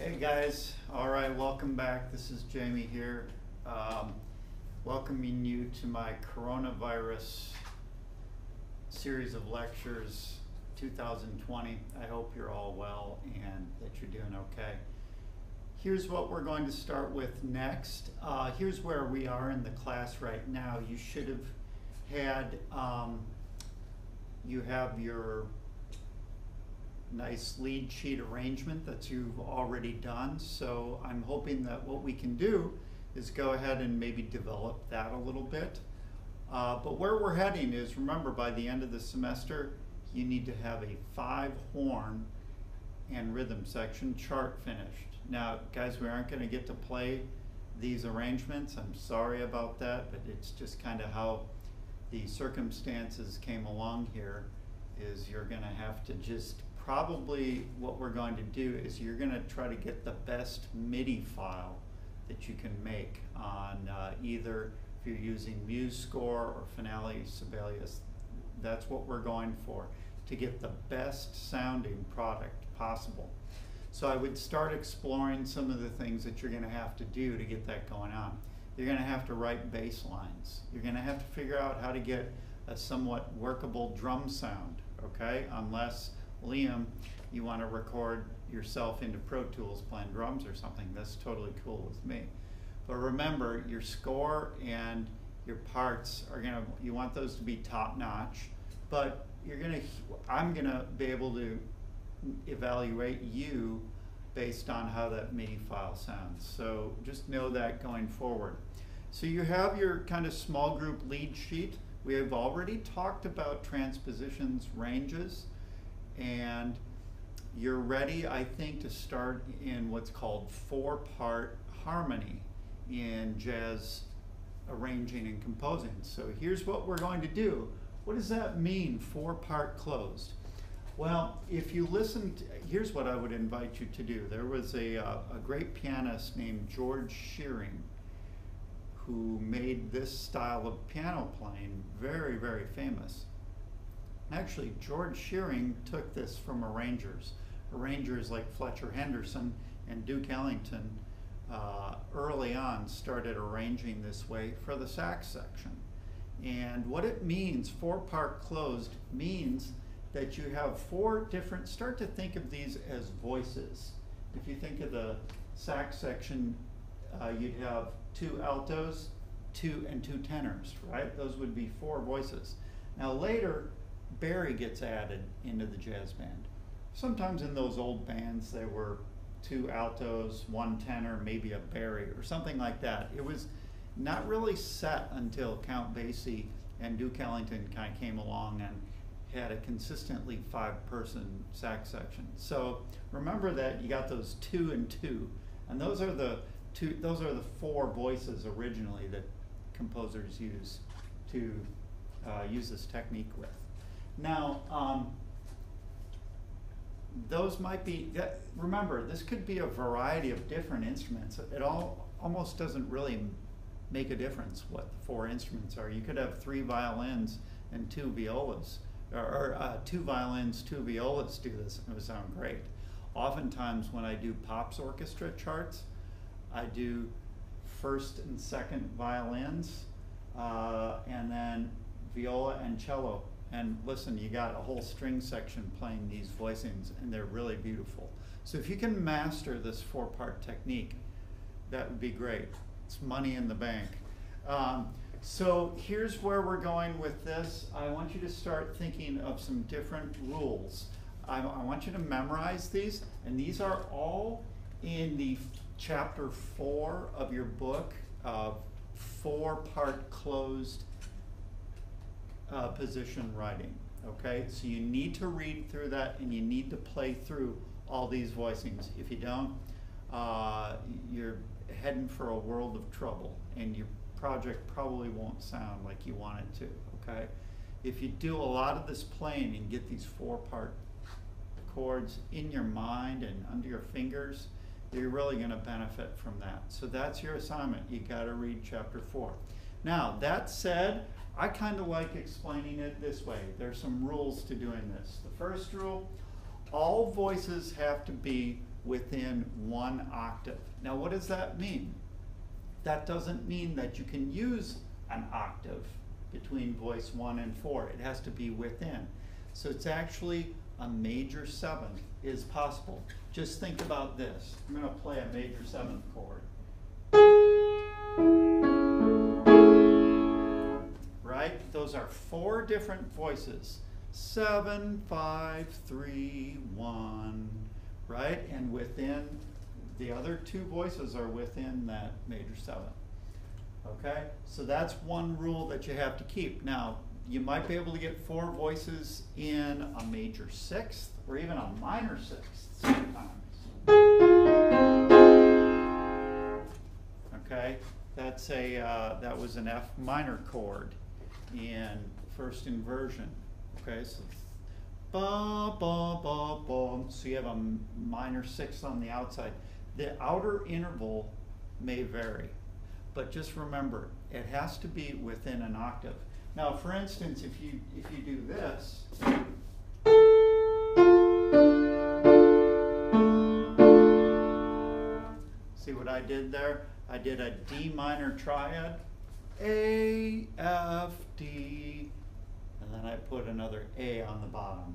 Hey guys, all right, welcome back. This is Jamey here. Um, welcoming you to my coronavirus series of lectures 2020. I hope you're all well and that you're doing okay. Here's what we're going to start with next. Uh, here's where we are in the class right now. You should have had, um, you have your nice lead sheet arrangement that you've already done. So I'm hoping that what we can do is go ahead and maybe develop that a little bit. Uh, but where we're heading is, remember, by the end of the semester, you need to have a five horn and rhythm section chart finished. Now, guys, we aren't going to get to play these arrangements. I'm sorry about that, but it's just kind of how the circumstances came along here is you're going to have to just probably what we're going to do is you're going to try to get the best MIDI file that you can make on uh, either if you're using MuseScore or Finale Sibelius. That's what we're going for, to get the best sounding product possible. So I would start exploring some of the things that you're going to have to do to get that going on. You're going to have to write bass lines. You're going to have to figure out how to get a somewhat workable drum sound, okay? Unless Liam, you want to record yourself into Pro Tools playing drums or something, that's totally cool with me. But remember, your score and your parts are gonna, you want those to be top notch, but you're gonna, I'm gonna be able to evaluate you based on how that MIDI file sounds. So just know that going forward. So you have your kind of small group lead sheet. We have already talked about transpositions ranges and you're ready, I think, to start in what's called four-part harmony in jazz arranging and composing. So here's what we're going to do. What does that mean, four-part closed? Well, if you listen, to, here's what I would invite you to do. There was a, uh, a great pianist named George Shearing who made this style of piano playing very, very famous. Actually, George Shearing took this from arrangers. Arrangers like Fletcher Henderson and Duke Ellington uh, early on started arranging this way for the sax section. And what it means, four part closed, means that you have four different, start to think of these as voices. If you think of the sax section, uh, you'd have two altos, two and two tenors, right? Those would be four voices. Now later, bari gets added into the jazz band. Sometimes in those old bands, there were two altos, one tenor, maybe a bari or something like that. It was not really set until Count Basie and Duke Ellington kind of came along and had a consistently five-person sax section. So remember that you got those two and two, and those are the two. Those are the four voices originally that composers use to uh, use this technique with. Now, um, those might be, remember, this could be a variety of different instruments. It all almost doesn't really make a difference what the four instruments are. You could have three violins and two violas, or, or uh, two violins, two violas do this, and it would sound great. Oftentimes when I do pops orchestra charts, I do first and second violins, uh, and then viola and cello and listen, you got a whole string section playing these voicings, and they're really beautiful. So if you can master this four-part technique, that would be great. It's money in the bank. Um, so here's where we're going with this. I want you to start thinking of some different rules. I, I want you to memorize these, and these are all in the chapter four of your book, uh, four-part closed uh, position writing. Okay, so you need to read through that and you need to play through all these voicings. If you don't, uh, you're heading for a world of trouble and your project probably won't sound like you want it to. Okay, if you do a lot of this playing and get these four part chords in your mind and under your fingers, you're really going to benefit from that. So that's your assignment. You got to read chapter four. Now, that said, I kind of like explaining it this way. There's some rules to doing this. The first rule, all voices have to be within one octave. Now, what does that mean? That doesn't mean that you can use an octave between voice one and four. It has to be within. So it's actually a major seventh is possible. Just think about this. I'm going to play a major seventh chord. Right? Those are four different voices. Seven, five, three, one. Right? And within the other two voices are within that major seventh. Okay? So that's one rule that you have to keep. Now, you might be able to get four voices in a major sixth or even a minor sixth sometimes. Okay? That's a uh, that was an F minor chord in first inversion. Okay, so ba ba ba ba. So you have a minor sixth on the outside. The outer interval may vary, but just remember it has to be within an octave. Now, for instance, if you if you do this. See what I did there? I did a D minor triad, A, F, D, and then I put another A on the bottom.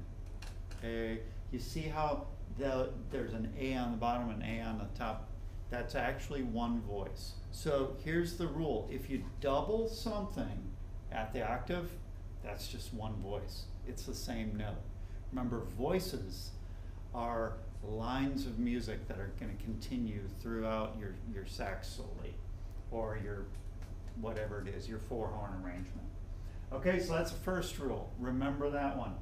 A. You see how the, there's an A on the bottom and A on the top? That's actually one voice. So here's the rule. If you double something at the octave, that's just one voice. It's the same note. Remember, voices are lines of music that are going to continue throughout your, your sax soli or your whatever it is, your four horn arrangement. Okay, so that's the first rule. Remember that one.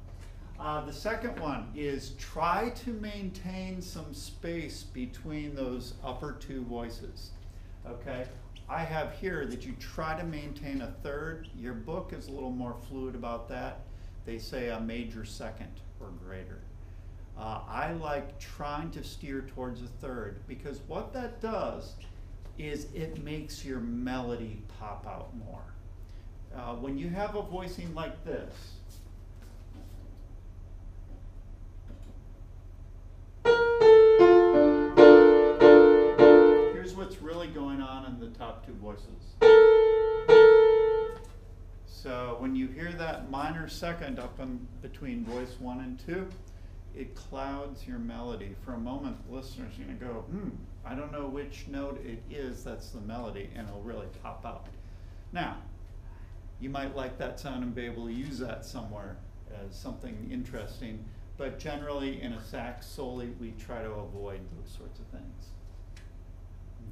Uh, the second one is try to maintain some space between those upper two voices. Okay, I have here that you try to maintain a third. Your book is a little more fluid about that. They say a major second or greater. Uh, I like trying to steer towards a third because what that does is it makes your melody pop out more. Uh, when you have a voicing like this, here's what's really going on in the top two voices. So when you hear that minor second up in between voice one and two, it clouds your melody. For a moment, the listeners going to go, hmm, I don't know which note it is that's the melody, and it'll really pop out. Now, you might like that sound and be able to use that somewhere as something interesting, but generally in a sax soli, we try to avoid those sorts of things.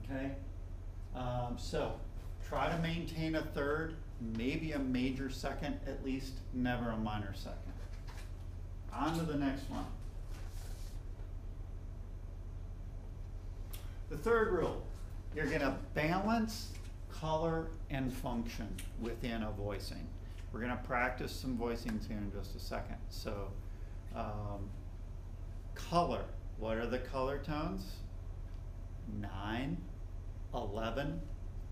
Okay? Um, so, try to maintain a third, maybe a major second at least, never a minor second. On to the next one. The third rule, you're going to balance color and function within a voicing. We're going to practice some voicings here in just a second. So, um, color. What are the color tones? 9, 11,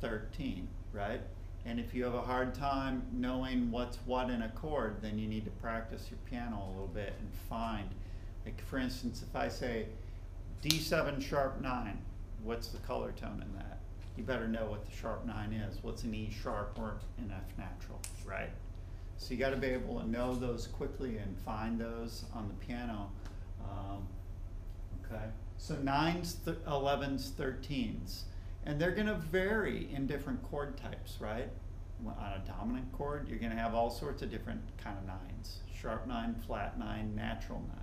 13, right? And if you have a hard time knowing what's what in a chord, then you need to practice your piano a little bit and find. Like for instance, if I say D7 sharp 9, what's the color tone in that? You better know what the sharp 9 is. What's an E sharp or an F natural, right? So you got to be able to know those quickly and find those on the piano. Um, okay, so 9s, 11s, 13s and they're going to vary in different chord types, right? On a dominant chord, you're going to have all sorts of different kind of nines. Sharp nine, flat nine, natural nine.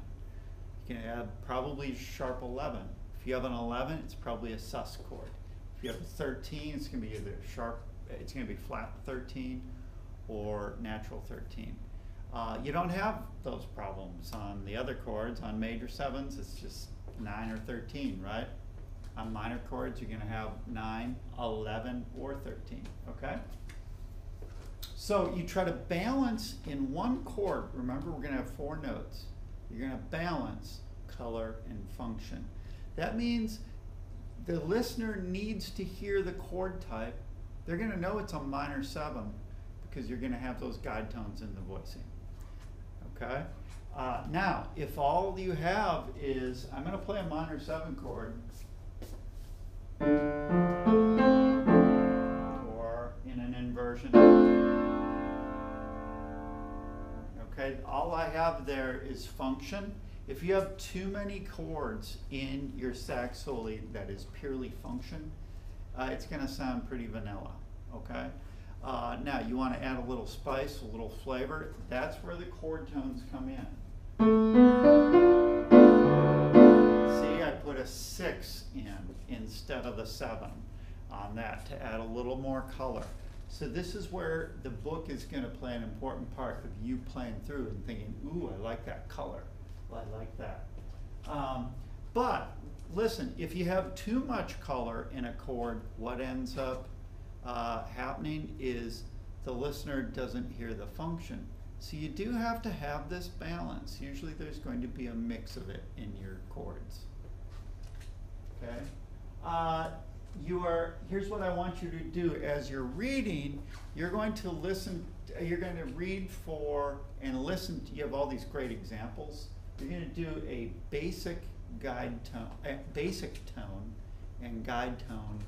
You can have probably sharp 11. If you have an 11, it's probably a sus chord. If you have a 13, it's going to be either sharp, it's going to be flat 13 or natural 13. Uh, you don't have those problems on the other chords. On major sevens, it's just 9 or 13, right? On minor chords, you're going to have 9, 11, or 13, okay? So you try to balance in one chord. Remember, we're going to have four notes. You're going to balance color and function. That means the listener needs to hear the chord type. They're going to know it's a minor 7 because you're going to have those guide tones in the voicing. Okay? Uh, now, if all you have is, I'm gonna play a minor seven chord. Or in an inversion. Okay, all I have there is function. If you have too many chords in your sax soli that is purely function, uh, it's gonna sound pretty vanilla, okay? Uh, now, you wanna add a little spice, a little flavor, that's where the chord tones come in. See, I put a six in instead of the seven on that to add a little more color. So this is where the book is gonna play an important part of you playing through and thinking, ooh, I like that color. I like that. Um, but listen, if you have too much color in a chord, what ends up uh, happening is the listener doesn't hear the function. So you do have to have this balance. Usually there's going to be a mix of it in your chords. Okay? Uh, you are, here's what I want you to do. As you're reading, you're going to listen, you're going to read for and listen. To, you have all these great examples. You're going to do a basic guide tone, a basic tone and guide tone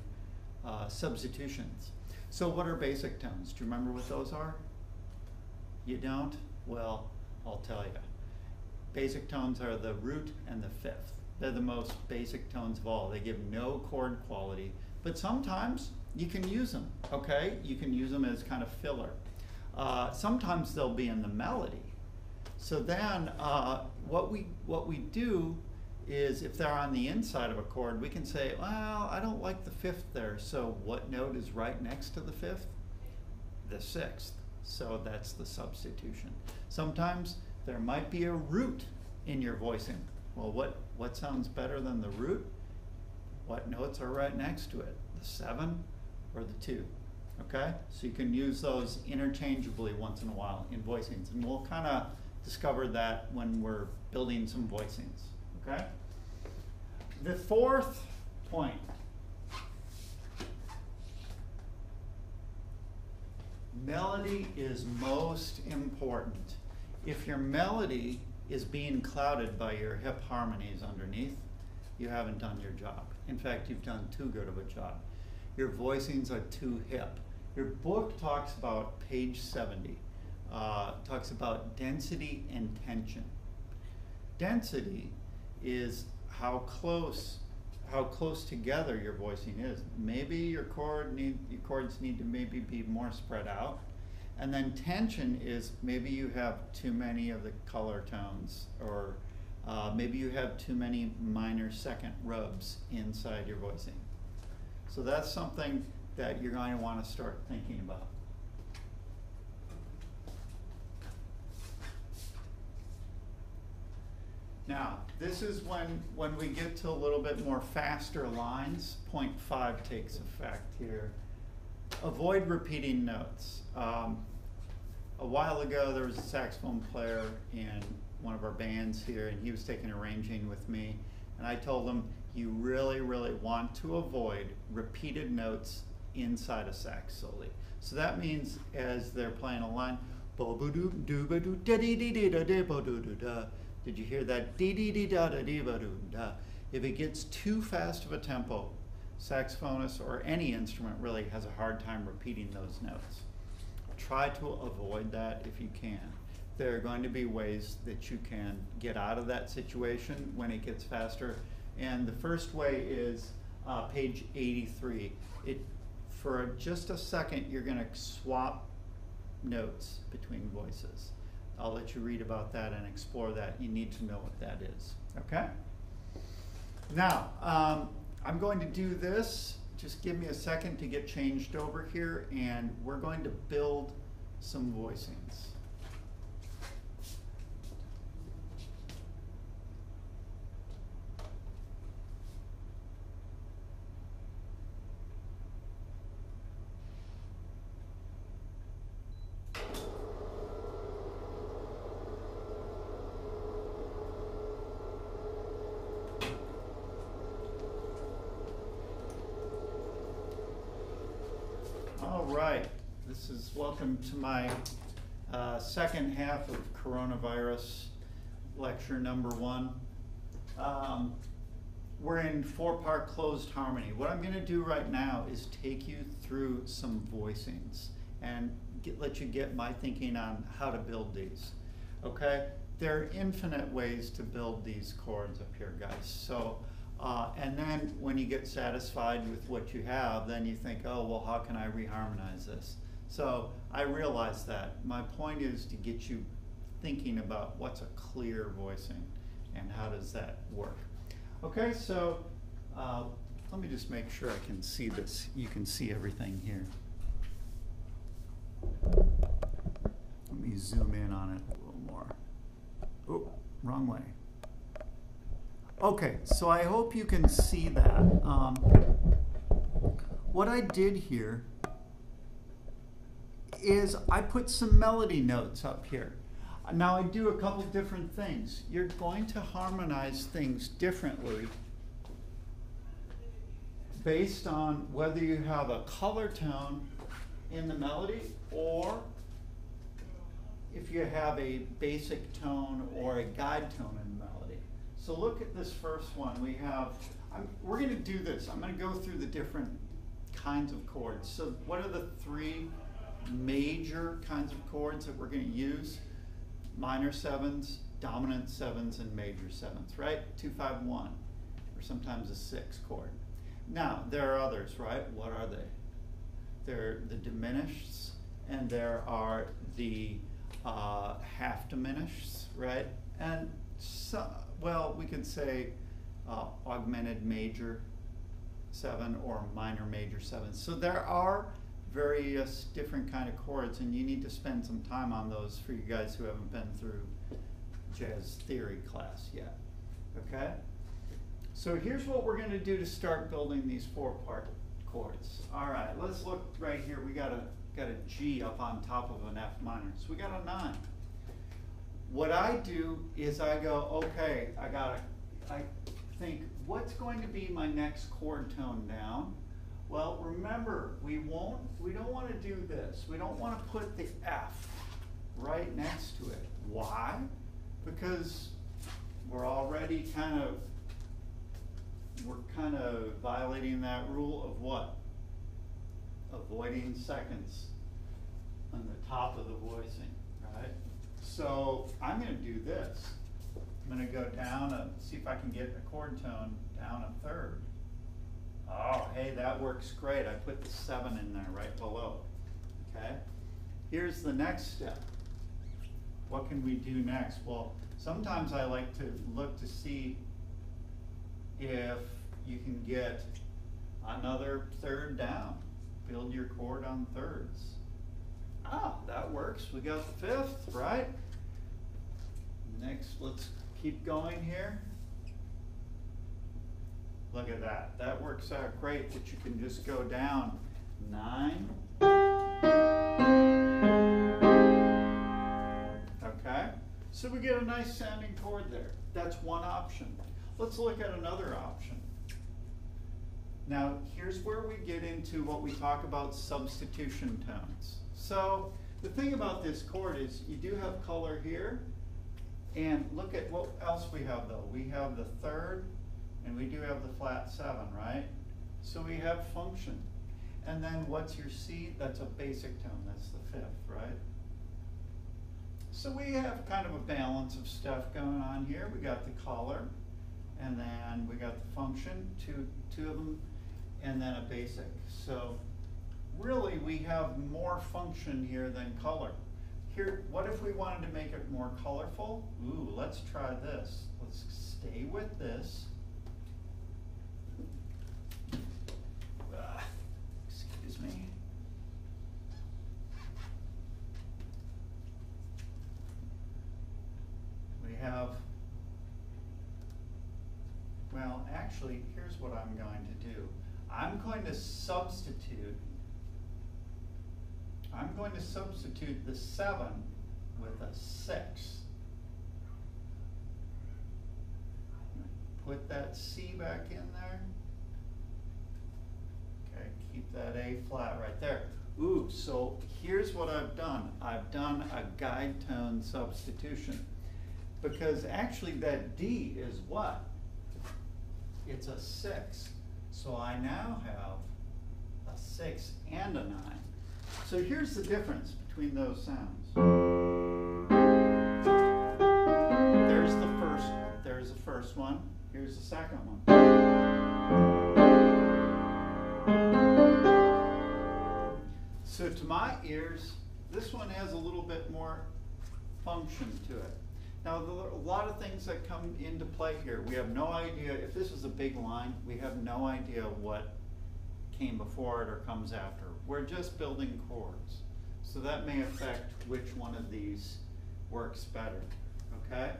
uh, substitutions. So what are basic tones? Do you remember what those are? You don't? Well, I'll tell you. Basic tones are the root and the fifth. They're the most basic tones of all. They give no chord quality, but sometimes you can use them, okay? You can use them as kind of filler. Uh, sometimes they'll be in the melody. So then uh, what, we, what we do is if they're on the inside of a chord, we can say, well, I don't like the fifth there, so what note is right next to the fifth? The sixth. So that's the substitution. Sometimes there might be a root in your voicing. Well, what, what sounds better than the root? What notes are right next to it? The seven or the two? Okay? So you can use those interchangeably once in a while in voicings. And we'll kind of discover that when we're building some voicings. Okay? The fourth point melody is most important. If your melody is being clouded by your hip harmonies underneath, you haven't done your job. In fact, you've done too good of a job. Your voicings are too hip. Your book talks about page 70, uh, talks about density and tension. Density is how close how close together your voicing is. Maybe your chord need your chords need to maybe be more spread out. And then tension is maybe you have too many of the color tones or uh, maybe you have too many minor second rubs inside your voicing. So that's something that you're going to want to start thinking about. Now, this is when, when we get to a little bit more faster lines, point five takes effect here. Avoid repeating notes. Um, a while ago, there was a saxophone player in one of our bands here, and he was taking arranging with me, and I told him, you really, really want to avoid repeated notes inside a sax soli. So that means as they're playing a line, did you hear that? Dee dee dee da da dee ba doo da. If it gets too fast of a tempo, saxophonist or any instrument really has a hard time repeating those notes. Try to avoid that if you can. There are going to be ways that you can get out of that situation when it gets faster. And the first way is uh, page 83. It, for just a second, you're going to swap notes between voices. I'll let you read about that and explore that. You need to know what that is, okay? Now, um, I'm going to do this. Just give me a second to get changed over here, and we're going to build some voicings. Welcome to my uh, second half of coronavirus lecture number one. Um, we're in four-part closed harmony. What I'm gonna do right now is take you through some voicings and get, let you get my thinking on how to build these, okay? There are infinite ways to build these chords up here, guys. So, uh, and then when you get satisfied with what you have, then you think, oh, well, how can I reharmonize this? So I realize that. My point is to get you thinking about what's a clear voicing and how does that work. Okay, so uh, let me just make sure I can see this. You can see everything here. Let me zoom in on it a little more. Oh, wrong way. Okay, so I hope you can see that. Um, what I did here is I put some melody notes up here. Now I do a couple different things. You're going to harmonize things differently based on whether you have a color tone in the melody or if you have a basic tone or a guide tone in the melody. So look at this first one. We have, I'm, we're going to do this. I'm going to go through the different kinds of chords. So what are the three major kinds of chords that we're going to use? minor sevens, dominant sevens, and major sevens, right? Two, five, one, or sometimes a six chord. Now, there are others, right? What are they? They're the diminished, and there are the uh, half diminished, right? And so, well, we could say uh, augmented major seven or minor major seven. So there are various different kind of chords and you need to spend some time on those for you guys who haven't been through jazz theory class yet. Okay? So here's what we're going to do to start building these four part chords. All right, let's look right here. We got a got a G up on top of an F minor. So we got a 9. What I do is I go, okay, I got I think what's going to be my next chord tone down? Well, remember, we won't, we don't want to do this. We don't want to put the F right next to it. Why? Because we're already kind of, we're kind of violating that rule of what? Avoiding seconds on the top of the voicing, right? So I'm going to do this. I'm going to go down and see if I can get a chord tone down a third. Oh, hey, that works great. I put the seven in there right below. Okay? Here's the next step. What can we do next? Well, sometimes I like to look to see if you can get another third down. Build your chord on thirds. Ah, that works. We got the fifth, right? Next, let's keep going here. Look at that. That works out great that you can just go down nine. Okay? So we get a nice sounding chord there. That's one option. Let's look at another option. Now, here's where we get into what we talk about substitution tones. So, the thing about this chord is you do have color here, and look at what else we have though. We have the third, and we do have the flat seven, right? So we have function. And then what's your C? That's a basic tone, that's the fifth, right? So we have kind of a balance of stuff going on here. We got the color, and then we got the function, two, two of them, and then a basic. So really we have more function here than color. Here, what if we wanted to make it more colorful? Ooh, let's try this. Let's stay with this. Have, well, actually, here's what I'm going to do. I'm going to substitute, I'm going to substitute the seven with a six. Put that C back in there. Keep that A flat right there. Ooh, so here's what I've done. I've done a guide tone substitution. Because actually that D is what? It's a six. So I now have a six and a nine. So here's the difference between those sounds. There's the first, there's the first one. Here's the second one. So to my ears, this one has a little bit more function to it. Now, there are a lot of things that come into play here. We have no idea, if this is a big line, we have no idea what came before it or comes after. We're just building chords. So that may affect which one of these works better, okay?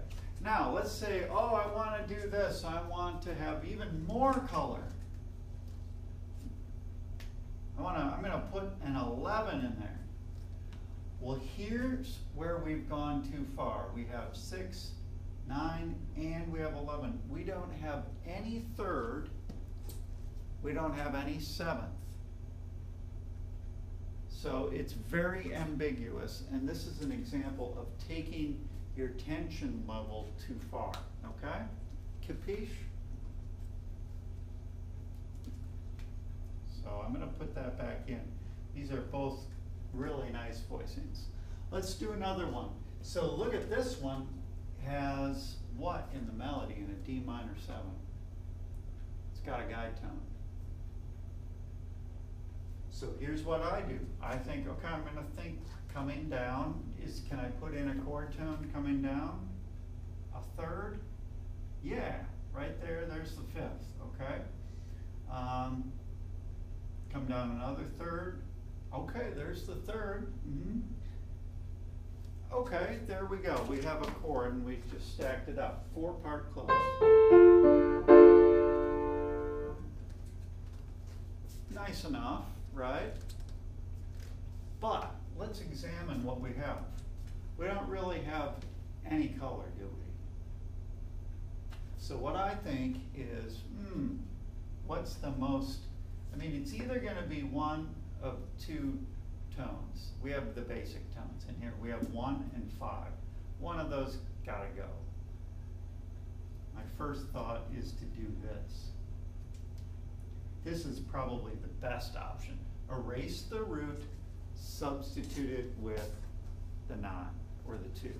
Now, let's say, oh, I want to do this. I want to have even more color. I want to, I'm going to put an 11 in there. Well, here's where we've gone too far. We have 6, 9, and we have 11. We don't have any third. We don't have any seventh. So it's very ambiguous, and this is an example of taking your tension level too far, okay? Capiche? So I'm gonna put that back in. These are both really nice voicings. Let's do another one. So look at this one, has what in the melody in a D minor seven? It's got a guide tone. So here's what I do. I think, okay, I'm gonna think coming down is, can I put in a chord tone coming down? A third? Yeah, right there, there's the fifth, okay? Um, come down another third. Okay, there's the 3rd mm -hmm. Okay, there we go. We have a chord and we've just stacked it up. Four part close. Nice enough, right? But let's examine what we have. We don't really have any color, do we? So what I think is, hmm, what's the most, I mean, it's either going to be one of two tones. We have the basic tones in here. We have one and five. One of those gotta go. My first thought is to do this. This is probably the best option. Erase the root, substitute it with the nine or the two,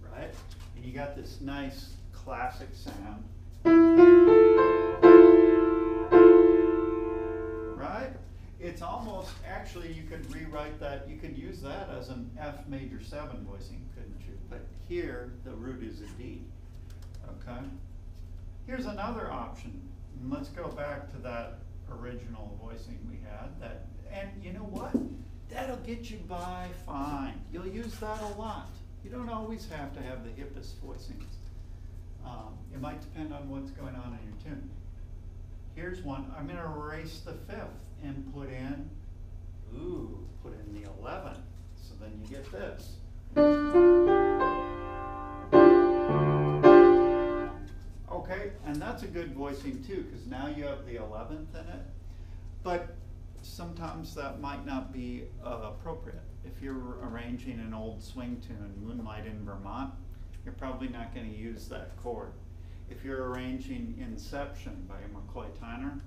right? And you got this nice classic sound. It's almost, actually, you could rewrite that, you could use that as an F major seven voicing, couldn't you? But here, the root is a D, okay? Here's another option. Let's go back to that original voicing we had. That, and you know what? That'll get you by fine. You'll use that a lot. You don't always have to have the hippest voicings. Um, it might depend on what's going on in your tune. Here's one. I'm going to erase the fifth and put in, ooh, put in the 11. So then you get this. Okay, and that's a good voicing too, because now you have the 11th in it. But sometimes that might not be uh, appropriate. If you're arranging an old swing tune, Moonlight in Vermont, you're probably not going to use that chord. If you're arranging Inception by McCoy Tyner,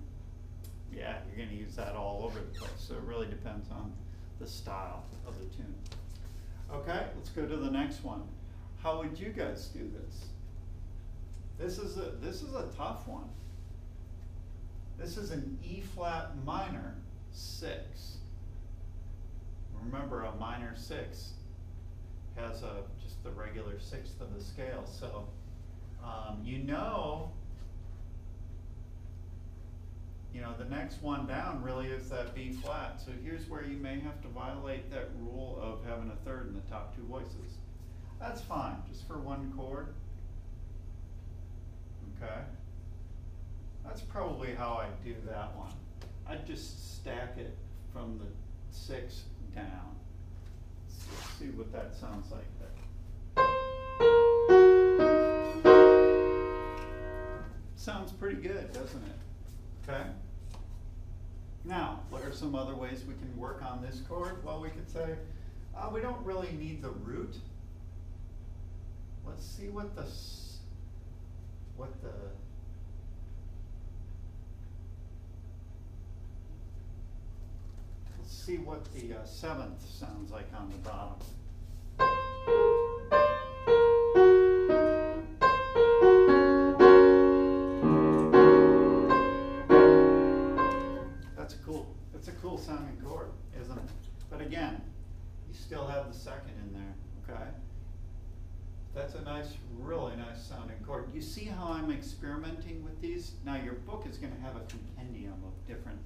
yeah, you're going to use that all over the place. So it really depends on the style of the tune. Okay, let's go to the next one. How would you guys do this? This is a this is a tough one. This is an E flat minor six. Remember, a minor six has a just the regular sixth of the scale. So um, you know you know, the next one down really is that B flat. So here's where you may have to violate that rule of having a third in the top two voices. That's fine, just for one chord. Okay. That's probably how I do that one. I just stack it from the six down. Let's see what that sounds like Sounds pretty good, doesn't it? Okay. Now, what are some other ways we can work on this chord? Well, we could say, uh, we don't really need the root. let's see what the, what the. Let's see what the uh, seventh sounds like on the bottom. Experimenting with these? Now, your book is gonna have a compendium of different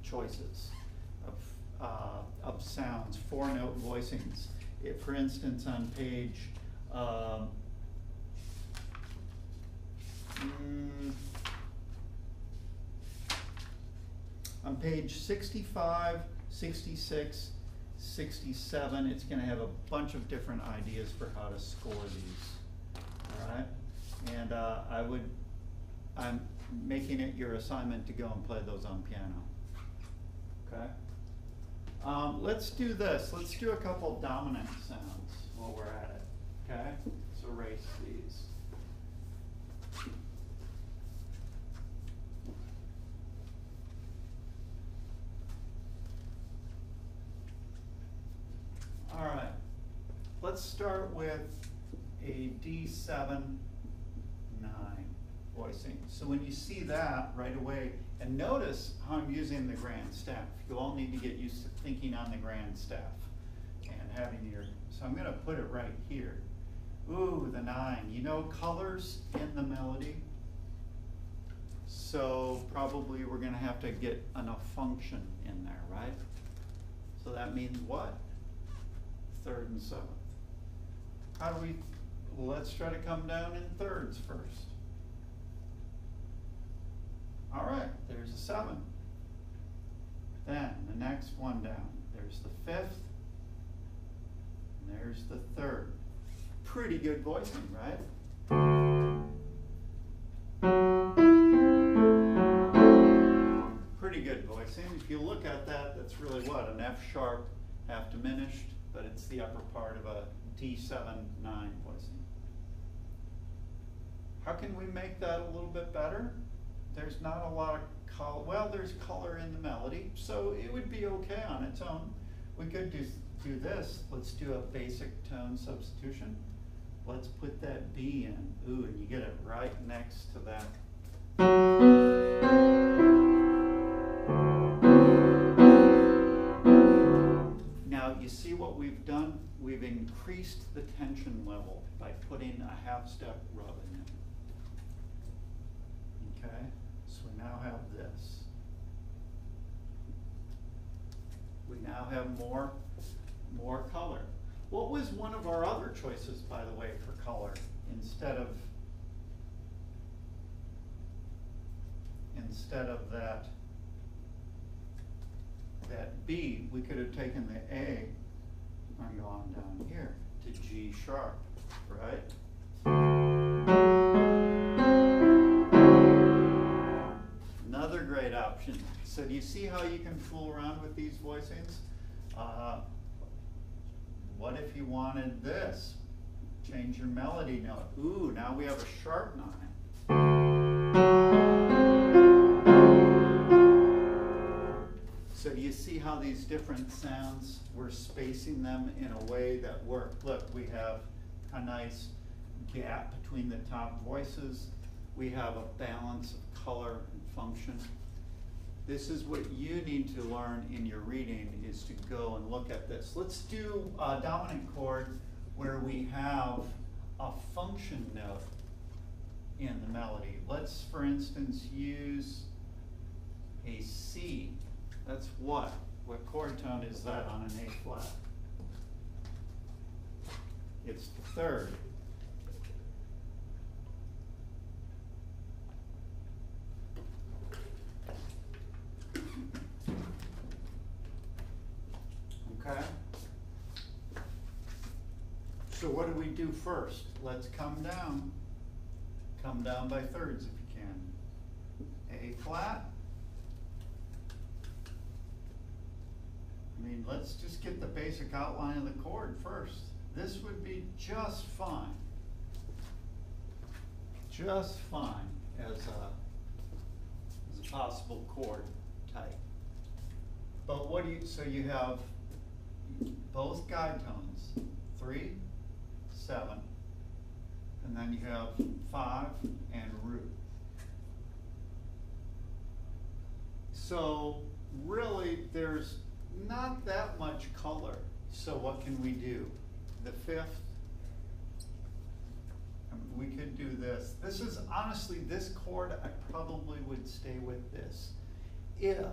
choices of, uh, of sounds, four note voicings. If, for instance, on page, um, mm, on page 65, 66, 67, it's gonna have a bunch of different ideas for how to score these, all right? And uh, I would, I'm making it your assignment to go and play those on piano, okay? Um, let's do this, let's do a couple dominant sounds while we're at it, okay? Let's erase these. All right, let's start with a D seven, nine voicing. So when you see that right away, and notice how I'm using the grand staff. You all need to get used to thinking on the grand staff and having your, so I'm gonna put it right here. Ooh, the nine, you know colors in the melody? So probably we're gonna have to get enough function in there, right? So that means what? Third and seventh. How do we, let's try to come down in thirds first. All right, there's a seven. Then the next one down, there's the fifth. And there's the third. Pretty good voicing, right? Pretty good voicing. If you look at that, that's really what, an F sharp, half diminished, but it's the upper part of a D7, 9 voicing. How can we make that a little bit better? There's not a lot of color, well, there's color in the melody, so it would be okay on its own. We could do, do this, let's do a basic tone substitution. Let's put that B in, ooh, and you get it right next to that. Now, you see what we've done? We've increased the tension level by putting a half step rub in it. Okay, so we now have this. We now have more, more color. What was one of our other choices, by the way, for color instead of, instead of that, that B, we could have taken the A and gone down here to G sharp, right? Option. So do you see how you can fool around with these voicings? Uh, what if you wanted this? Change your melody note. Ooh, now we have a sharp nine. So do you see how these different sounds, we're spacing them in a way that work? Look, we have a nice gap between the top voices. We have a balance of color and function. This is what you need to learn in your reading is to go and look at this. Let's do a dominant chord where we have a function note in the melody. Let's, for instance, use a C. That's what? What chord tone is that on an A flat? It's the third. Okay? So what do we do first? Let's come down. Come down by thirds if you can. A flat. I mean, let's just get the basic outline of the chord first. This would be just fine. just fine as a, as a possible chord type. But what do you, so you have both guide tones, three, seven, and then you have five and root. So really, there's not that much color. So what can we do? The fifth, um, we could do this. This is honestly, this chord, I probably would stay with this if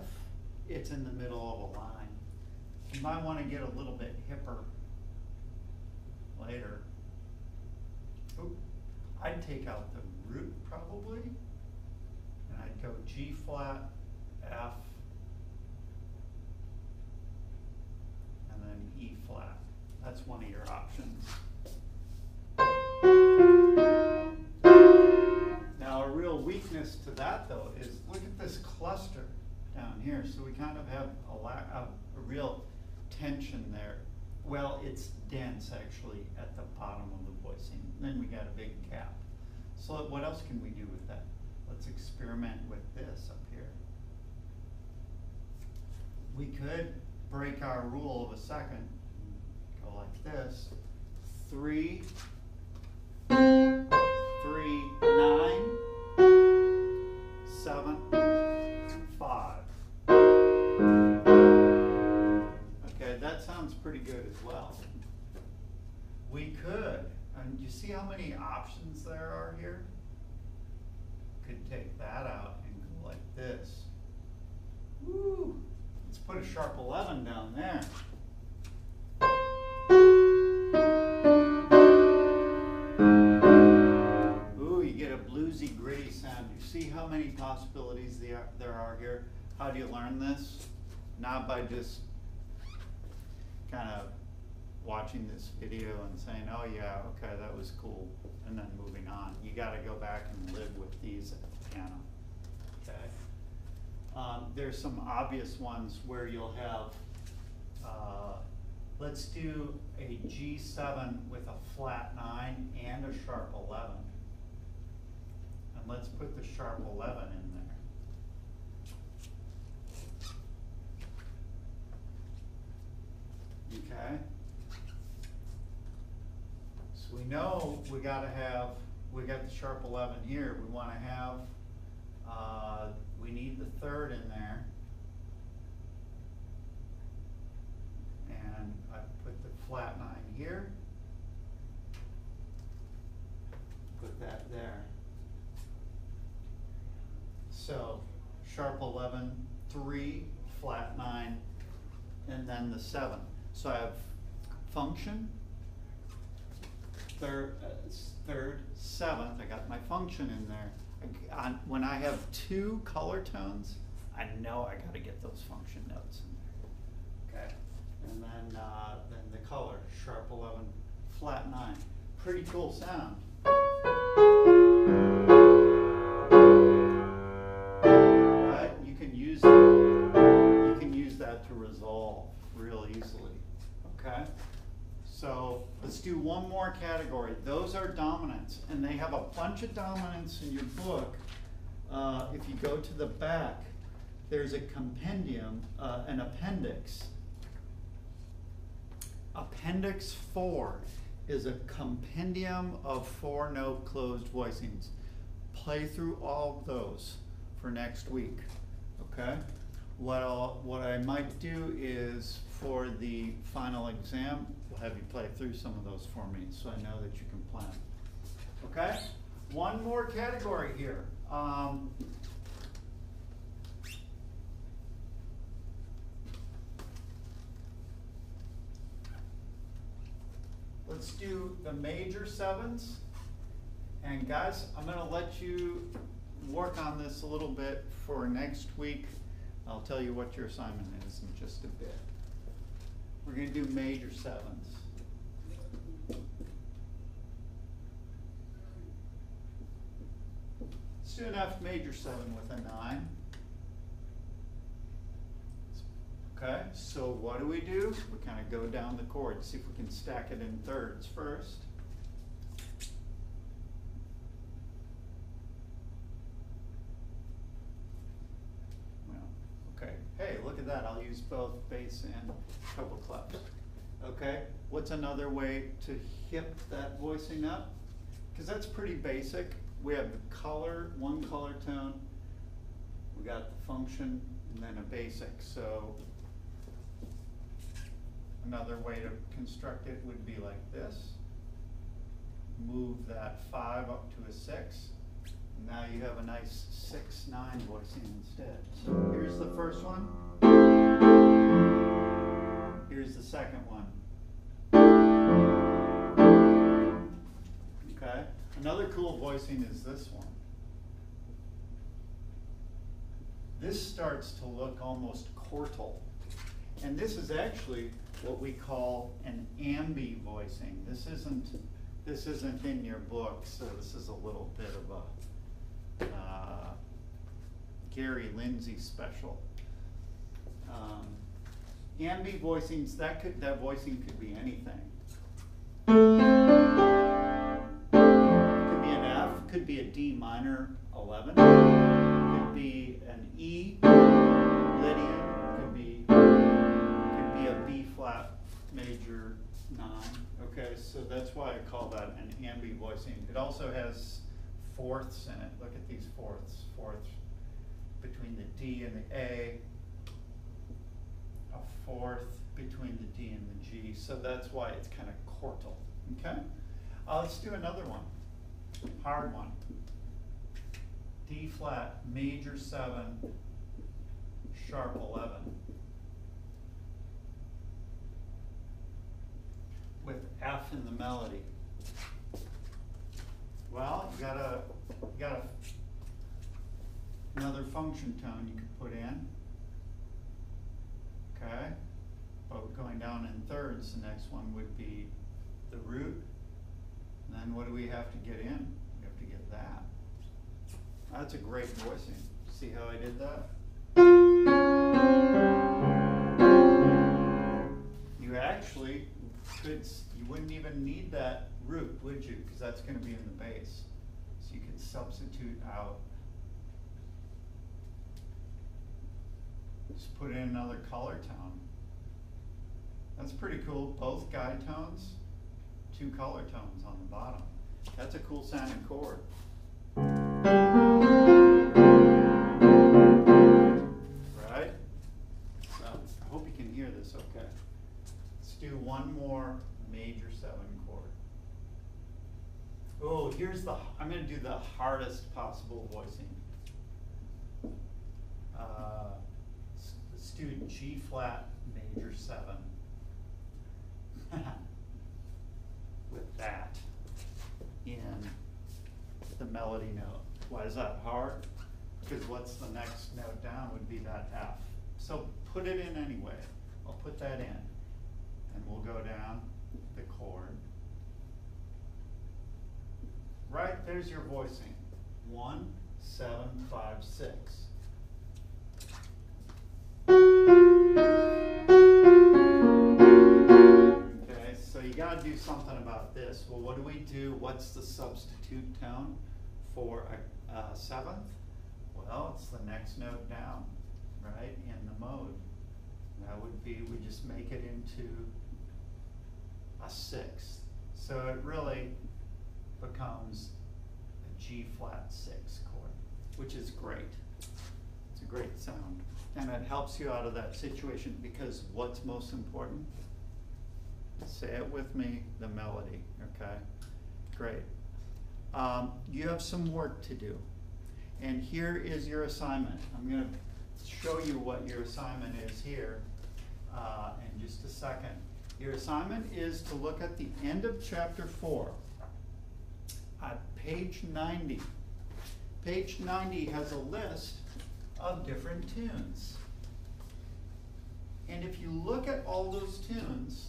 it's in the middle of a line. You might want to get a little bit hipper later. Oop, I'd take out the root probably, and I'd go G flat, F, and then E flat. That's one of your options. Now, a real weakness to that though is look at this cluster down here. So we kind of have a lack a real tension there. Well, it's dense actually at the bottom of the voicing. Then we got a big gap. So what else can we do with that? Let's experiment with this up here. We could break our rule of a second, go like this. Three, three, nine, seven, five. That sounds pretty good as well. We could, and you see how many options there are here? Could take that out and go like this. Woo! Let's put a sharp 11 down there. Ooh, you get a bluesy, gritty sound. You see how many possibilities there are, there are here? How do you learn this? Not by just kind of watching this video and saying, oh yeah, okay, that was cool, and then moving on. You gotta go back and live with these at the piano, okay? Um, there's some obvious ones where you'll have, uh, let's do a G7 with a flat nine and a sharp 11. And let's put the sharp 11 in there. Okay? So we know we gotta have, we got the sharp eleven here, we wanna have, uh, we need the third in there. And I put the flat nine here. Put that there. So, sharp 11, 3, flat 9, and then the 7. So I have function, third, uh, third, seventh, I got my function in there. I when I have two color tones, I know I gotta get those function notes in there. Okay, and then, uh, then the color, sharp 11, flat 9. Pretty cool sound. Right, you can use, you can use that to resolve real easily, okay? So let's do one more category. Those are dominants, and they have a bunch of dominants in your book. Uh, if you go to the back, there's a compendium, uh, an appendix. Appendix four is a compendium of four note closed voicings. Play through all of those for next week, okay? What I'll, what I might do is for the final exam, we'll have you play through some of those for me, so I know that you can plan. Okay? One more category here. Um, let's do the major sevens. And guys, I'm gonna let you work on this a little bit for next week. I'll tell you what your assignment is in just a bit. We're gonna do major sevens. Let's F major seven with a nine. Okay, so what do we do? We kind of go down the chord, see if we can stack it in thirds first. Well, okay, hey, look at that. I'll use both bass and What's another way to hip that voicing up? Because that's pretty basic. We have the color, one color tone, we got the function, and then a basic. So another way to construct it would be like this. Move that five up to a six. Now you have a nice six, nine voicing instead. So here's the first one. Here's the second one. Okay, another cool voicing is this one. This starts to look almost quartal. And this is actually what we call an ambi voicing. This isn't, this isn't in your book, so this is a little bit of a uh, Gary Lindsay special. Um, ambi voicings, that could, that voicing could be anything. Could be a D minor 11, could be an E, Lydian, could be, could be a B flat major 9. Okay, so that's why I call that an ambi voicing. It also has fourths in it. Look at these fourths. Fourths between the D and the A, a fourth between the D and the G. So that's why it's kind of quartal. Okay? Uh, let's do another one. Hard one. D flat, major 7, sharp 11. With F in the melody. Well, you got a, you got a, another function tone you could put in. Okay? But going down in thirds, the next one would be the root. And what do we have to get in? We have to get that. That's a great voicing. See how I did that? You actually could, you wouldn't even need that root, would you? Because that's going to be in the bass. So you could substitute out. Just put in another color tone. That's pretty cool. Both guide tones, two color tones on the bottom. That's a cool sounding chord. Right? So I hope you can hear this okay. Let's do one more major seven chord. Oh, here's the, I'm gonna do the hardest possible voicing. Uh, let's do G flat major seven. With that in the melody note. Why is that hard? Because what's the next note down would be that F. So put it in anyway. I'll put that in. And we'll go down the chord. Right, there's your voicing. One, seven, five, six. Gotta do something about this. Well, what do we do? What's the substitute tone for a, a seventh? Well, it's the next note down, right, in the mode. That would be, we just make it into a sixth. So it really becomes a G flat six chord, which is great. It's a great sound. And it helps you out of that situation because what's most important? Say it with me, the melody, okay? Great. Um, you have some work to do. And here is your assignment. I'm going to show you what your assignment is here uh, in just a second. Your assignment is to look at the end of chapter 4 at page 90. Page 90 has a list of different tunes. And if you look at all those tunes,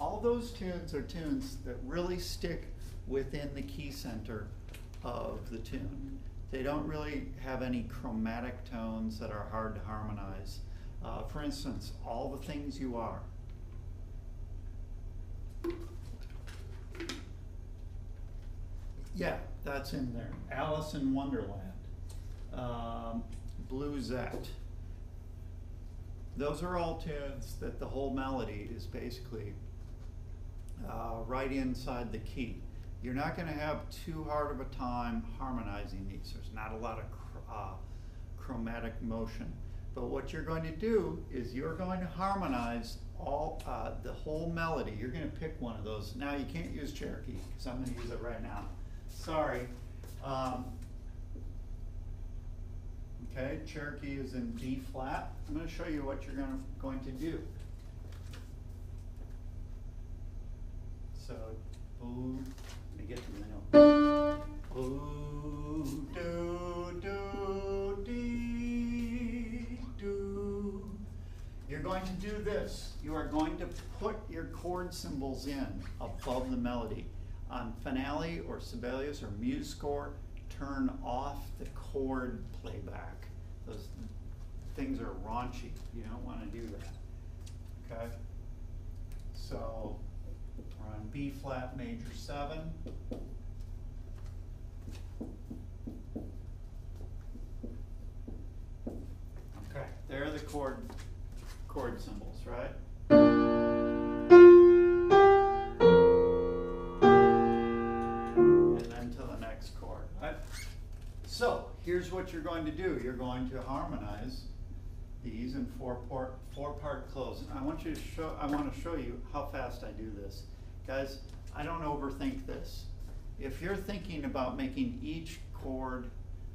all those tunes are tunes that really stick within the key center of the tune. They don't really have any chromatic tones that are hard to harmonize. Uh, for instance, All the Things You Are. Yeah, that's in there. Alice in Wonderland. Um, Bluesette. those are all tunes that the whole melody is basically uh, right inside the key. You're not going to have too hard of a time harmonizing these. There's not a lot of uh, chromatic motion. But what you're going to do is you're going to harmonize all uh, the whole melody. You're going to pick one of those. Now you can't use Cherokee because I'm going to use it right now. Sorry. Um, okay, Cherokee is in D flat. I'm going to show you what you're going to, going to do. So, let me get to the note. Ooh, do, do, dee, do. You're going to do this. You are going to put your chord symbols in above the melody. On finale or Sibelius or MuseScore, turn off the chord playback. Those things are raunchy. You don't want to do that. Okay? So on B flat major seven. Okay, there are the chord chord symbols, right? And then to the next chord, right? So here's what you're going to do. You're going to harmonize these in four part four part close. I want you to show I want to show you how fast I do this. Guys, I don't overthink this. If you're thinking about making each chord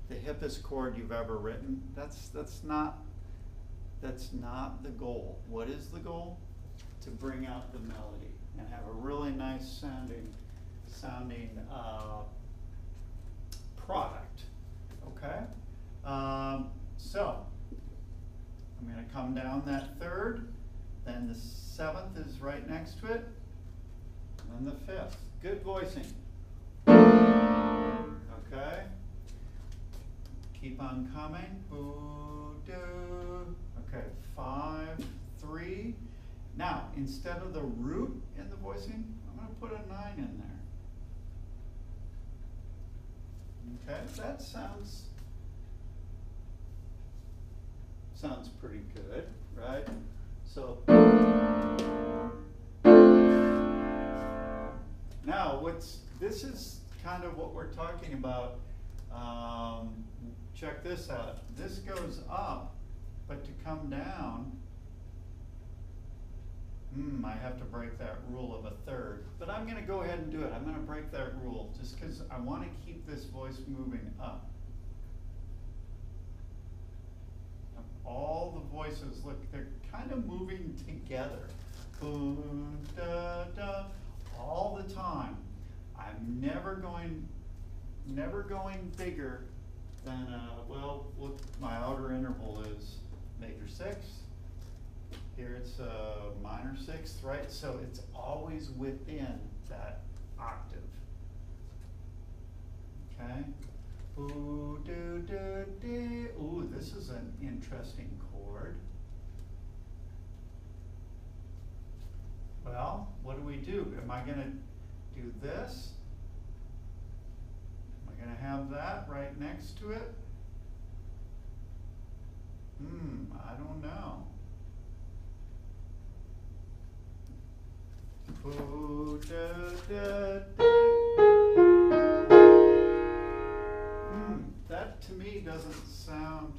the hippest chord you've ever written, that's that's not that's not the goal. What is the goal? To bring out the melody and have a really nice sounding sounding uh, product. Okay? Um, so I'm going to come down that third, then the seventh is right next to it, and the fifth. Good voicing. Okay? Keep on coming. Boo. Okay, five, three. Now, instead of the root in the voicing, I'm going to put a nine in there. Okay, that sounds sounds pretty good, right? So now what's this is kind of what we're talking about. Um, check this out. This goes up, but to come down, hmm, I have to break that rule of a third. But I'm going to go ahead and do it. I'm going to break that rule just because I want to keep this voice moving up. all the voices look they're kind of moving together Boom, da, da, all the time. I'm never going never going bigger than uh, well what my outer interval is major sixth here it's a minor sixth right? So it's always within that octave. Okay? Ooh, do, do, do. Ooh, this is an interesting chord. Well, what do we do? Am I going to do this? Am I going to have that right next to it? Hmm, I don't know. Ooh, da, da, da. Hmm, that to me doesn't sound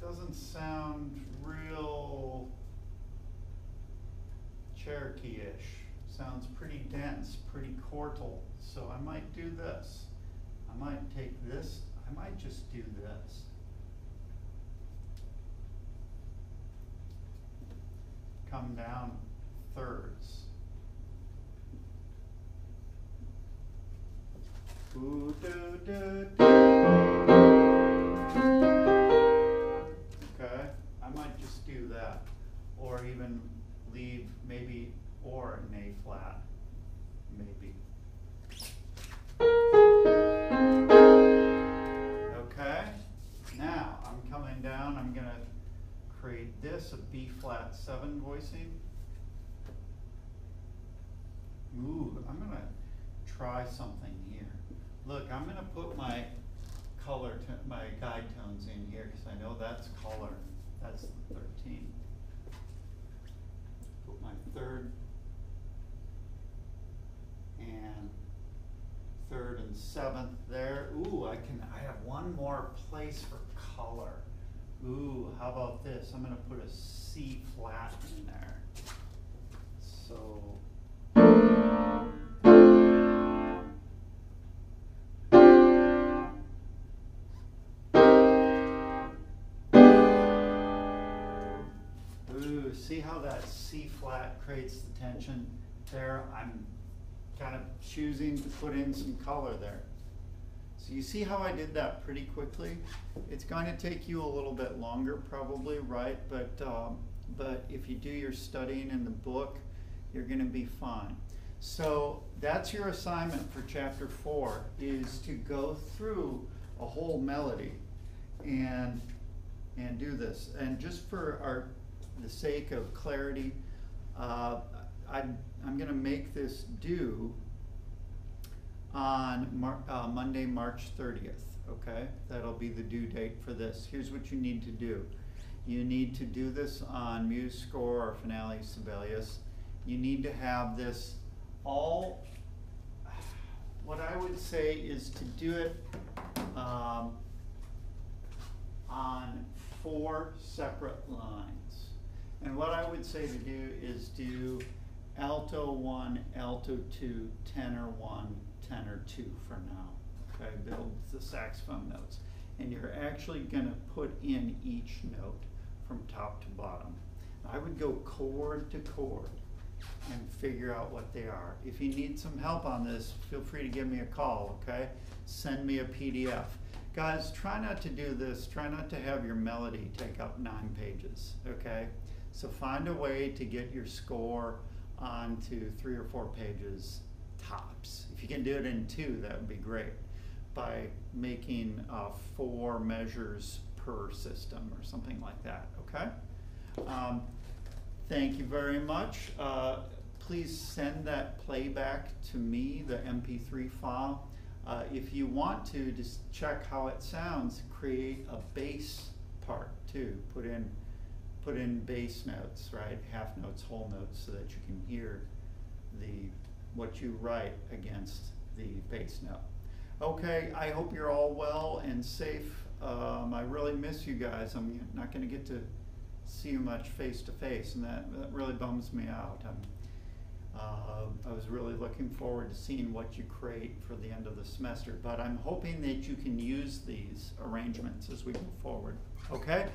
doesn't sound real Cherokee-ish. Sounds pretty dense, pretty chordal. So I might do this. I might take this. I might just do this. Come down thirds. Ooh, do, do, do. Okay, I might just do that, or even leave maybe or an A flat, maybe. Okay, now I'm coming down. I'm gonna create this a B flat seven voicing. Ooh, I'm gonna try something here. Look, I'm gonna put my color, my guide tones in here, cause I know that's color. That's the thirteen. Put my third and third and seventh there. Ooh, I can, I have one more place for color. Ooh, how about this? I'm gonna put a C flat in there. So. See how that C flat creates the tension there? I'm kind of choosing to put in some color there. So you see how I did that pretty quickly? It's going to take you a little bit longer probably, right? But, um, but if you do your studying in the book, you're going to be fine. So that's your assignment for chapter four is to go through a whole melody and and do this. And just for our the sake of clarity, uh, I, I'm going to make this due on Mar- uh, Monday, March 30th. Okay, that'll be the due date for this. Here's what you need to do. You need to do this on Muse Score or Finale Sibelius. You need to have this all. What I would say is to do it um, on four separate lines. And what I would say to do is do alto one, alto two, tenor one, tenor two for now. Okay, build the saxophone notes. And you're actually gonna put in each note from top to bottom. I would go chord to chord and figure out what they are. If you need some help on this, feel free to give me a call, okay? Send me a PDF. Guys, try not to do this. Try not to have your melody take up nine pages, okay? So find a way to get your score onto three or four pages tops. If you can do it in two, that would be great. By making uh, four measures per system or something like that, okay? Um, thank you very much. Uh, please send that playback to me, the MP3 file. Uh, if you want to, just check how it sounds. Create a bass part too. Put in, put in bass notes, right? Half notes, whole notes, so that you can hear the what you write against the bass note. Okay, I hope you're all well and safe. Um, I really miss you guys. I'm not going to get to see you much face to face, and that, that really bums me out. Uh, I was really looking forward to seeing what you create for the end of the semester, but I'm hoping that you can use these arrangements as we move forward. Okay?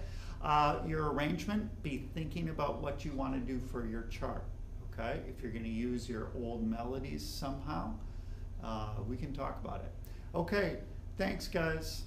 Uh, your arrangement, be thinking about what you want to do for your chart, okay? If you're going to use your old melodies somehow, uh, we can talk about it. Okay, thanks guys.